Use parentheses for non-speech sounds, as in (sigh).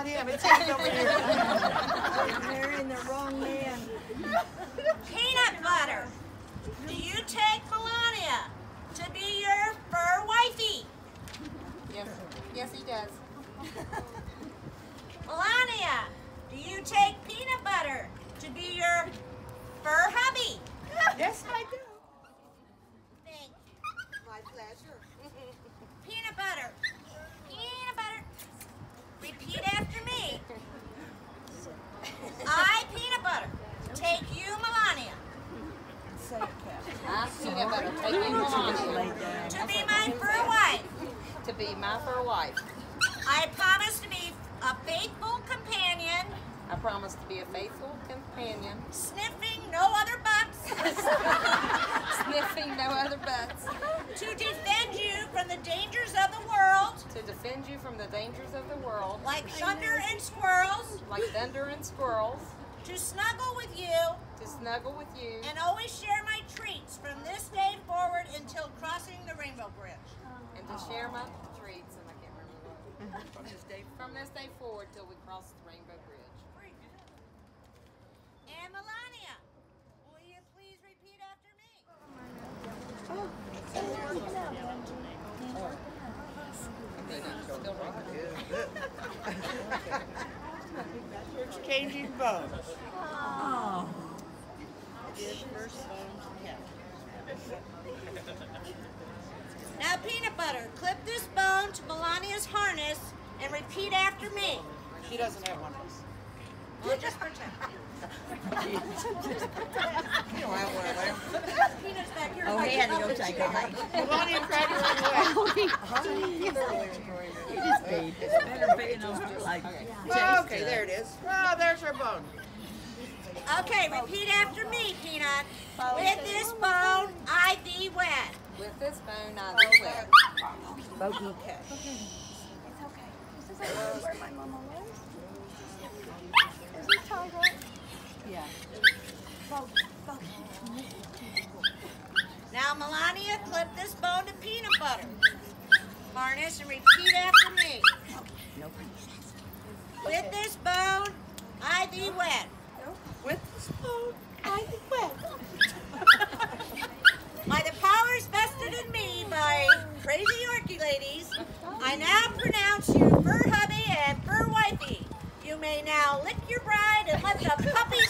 on in. It's taking over here. Be my fur wife. I promise to be a faithful companion, I promise to be a faithful companion, sniffing no other butts, (laughs) sniffing no other butts, to defend you from the dangers of the world, to defend you from the dangers of the world, like thunder and squirrels, like thunder and squirrels, to snuggle with you, to snuggle with you, and always share my treats from this day forward until crossing the Rainbow Bridge. and to share my treats. And I can't remember what. From this day, from this day forward till we cross the Rainbow Bridge. And Melania, will you please repeat after me? Still wrong. Exchanging bones. Oh. Now, peanut butter, clip this bone to Melania's harness and repeat after me. She doesn't have one. Well, just pretend. (laughs) You don't have one of them. Peanut's back here. Oh, if I he get had to up go take she- (laughs) Melania tried to run away. (laughs) Oh, he just paid. Better paying on her like Oh, okay, there it is. Oh, there's her bone. Okay, repeat after me, Peanut. With this bone, I thee wed. With this bone, I will wed. Okay. Now, Melania, clip this bone to peanut butter. Harness and repeat after me. Oh, With this bone, I thee wed. With this bone, I wet. By the powers vested in me by crazy Yorkie ladies, I now pronounce you fur hubby and fur wifey. You may now lick your bride and let the begin.